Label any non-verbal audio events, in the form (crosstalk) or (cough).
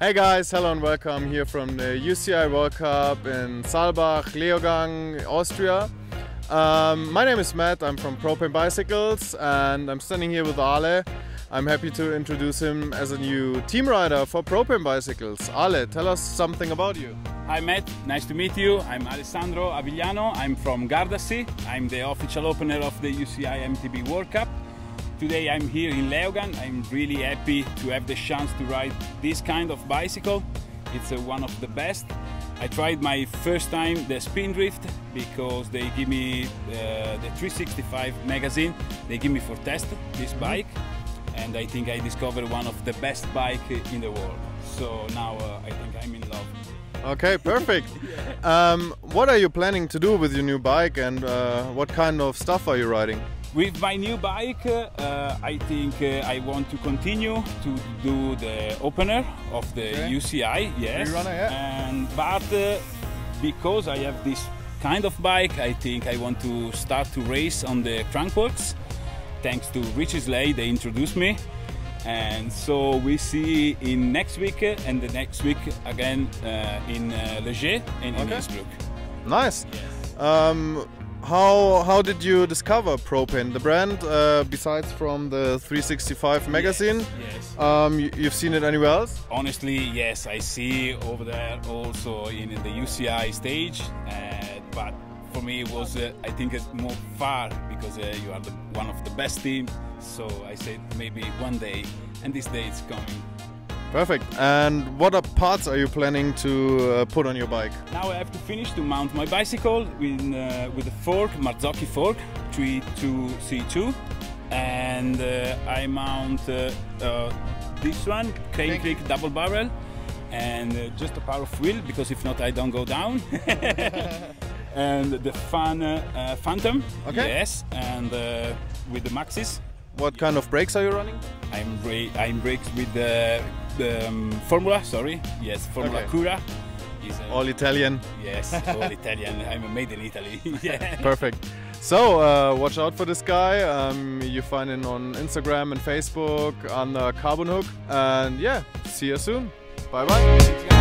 Hey guys, hello and welcome here from the UCI World Cup in Saalbach, Leogang, Austria. Um, my name is Matt, I'm from Propain Bicycles and I'm standing here with Ale. I'm happy to introduce him as a new team rider for Propain Bicycles. Ale, tell us something about you. Hi Matt, nice to meet you. I'm Alessandro Avigliano, I'm from Gardasee. I'm the official opener of the UCI MTB World Cup. Today I'm here in Leogang. I'm really happy to have the chance to ride this kind of bicycle. It's uh, one of the best. I tried my first time the Spindrift because they give me uh, the 365 magazine. They give me for test this mm-hmm. bike and I think I discovered one of the best bike in the world. So now uh, I think I'm in love. Okay, (laughs) perfect. yeah. um, what are you planning to do with your new bike and uh, what kind of stuff are you riding? With my new bike, uh, I think uh, I want to continue to do the opener of the okay. UCI, yes. Runner, yeah. And but uh, because I have this kind of bike, I think I want to start to race on the Crankworx. Thanks to Richie Slade, they introduced me. And so we see in next week and the next week again uh, in uh, Les Gets and in okay. Innsbruck. Nice. Yes. Um, how how did you discover Propain, the brand, uh, besides from the 365 magazine? Yes. yes. Um, you, have seen it anywhere else? Honestly, yes, I see over there also in, in the UCI stage, uh, but for me it was uh, I think it's more far because uh, you are the, one of the best teams. So I said maybe one day, and this day is coming. Perfect. And what parts are you planning to uh, put on your bike? Now I have to finish to mount my bicycle with, uh, with a fork, Marzocchi fork, 32C2. And uh, I mount uh, uh, this one, Cane Creek double barrel, and uh, just a power of wheel because if not I don't go down. (laughs) and the Fan Phantom, okay. yes, and with the Maxxis. What kind of brakes are you running? I'm, bra I'm brakes with the um, Formula, sorry. Yes, Formula okay. Cura. Uh, all Italian. Yes, all Italian. (laughs) I'm made in Italy. (laughs) yeah. Perfect. So uh, watch out for this guy. Um, you find him on Instagram and Facebook under Carbonhook. And yeah, see you soon. Bye bye.